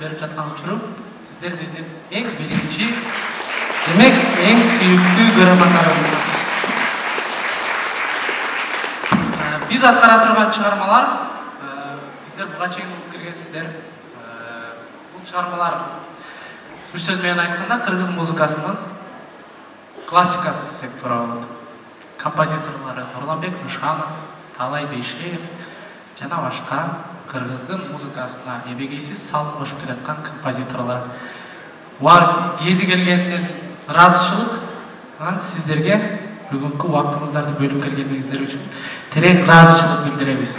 берип жаткан учурум сиздер биздин эң биринчи демек эң сүйүктүү көрөрмандарыбыз биз аткара турган чыгармалар сиздер буга чейин угуп келгенсиздер бул чыгармалар бир сөз менен айтканда кыргыз музыкасынын классикасы десек туура болот. Композиторлору нурланбек душанов таалай бейшеев жана башка қырғыздың музыкасына ебегейсіз салып қосып келе жатқан композиторлар. Кезі келгенінен разышылық сіздерге бүгінгі уақытыңыздарды бөліп келгендеріңіздер үшін терең разышылық білдіреміз.